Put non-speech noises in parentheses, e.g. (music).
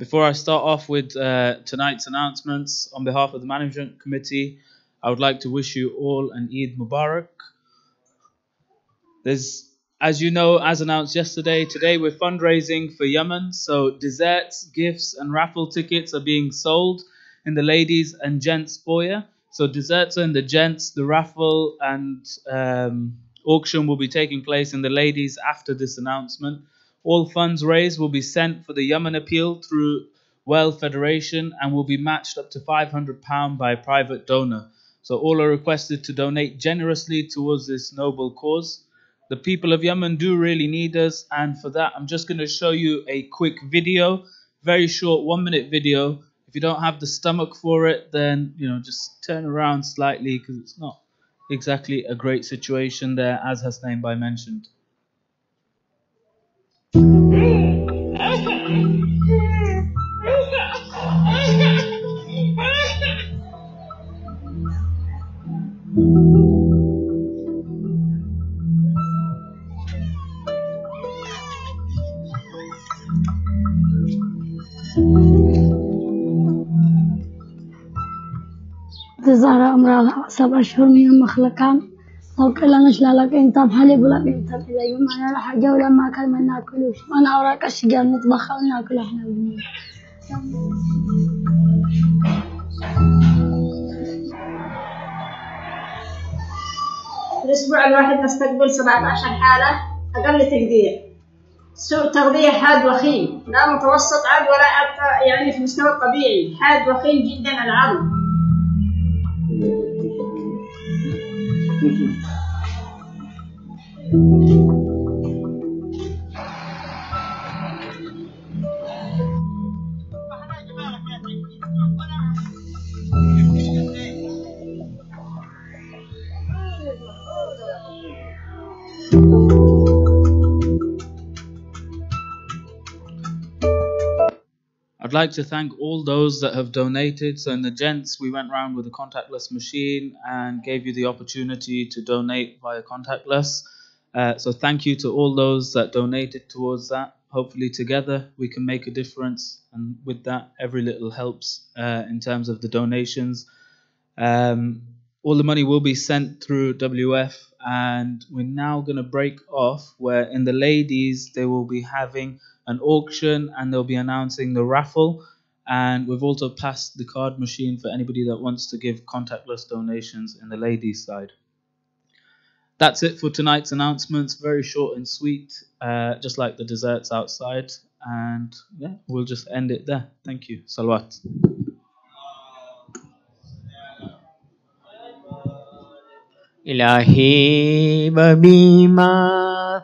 Before I start off with uh, tonight's announcements, on behalf of the Management Committee, I would like to wish you all an Eid Mubarak. There's, as you know, as announced yesterday, today we're fundraising for Yemen. So desserts, gifts, and raffle tickets are being sold in the ladies and gents foyer. So desserts are in the gents, the raffle and um, auction will be taking place in the ladies after this announcement. All funds raised will be sent for the Yemen appeal through World Federation and will be matched up to £500 by a private donor. So all are requested to donate generously towards this noble cause. The people of Yemen do really need us, and for that, I'm just going to show you a quick video, very short, one minute video. If you don't have the stomach for it, then you know just turn around slightly because it's not exactly a great situation there, as Hasnain Bai mentioned. تزار أمراض عصب شهور من المخلقان أو كلا نشلا لك إن طب بلا ولا بينتب إلى يوم أنا لا حاجة ولا ما أكل ما ناكلوش وأنا أوراق الشجار نطبخها وناكل إحنا بنين الأسبوع الواحد نستقبل 17 حالة أقل تقدير. سوء تغذية حاد وخيم. لا متوسط عاد ولا حتى يعني في المستوى الطبيعي حاد وخيم جدا العظم (laughs) I'd like to thank all those that have donated. So in the gents, we went around with a contactless machine and gave you the opportunity to donate via contactless. Uh, so thank you to all those that donated towards that. Hopefully together we can make a difference, and with that, every little helps uh, in terms of the donations. Um, all the money will be sent through WF, and we're now going to break off where in the ladies they will be having an auction and they'll be announcing the raffle. And we've also passed the card machine for anybody that wants to give contactless donations in the ladies' side. That's it for tonight's announcements. Very short and sweet, uh, just like the desserts outside. And yeah, we'll just end it there. Thank you. Salwat. إلهي وبما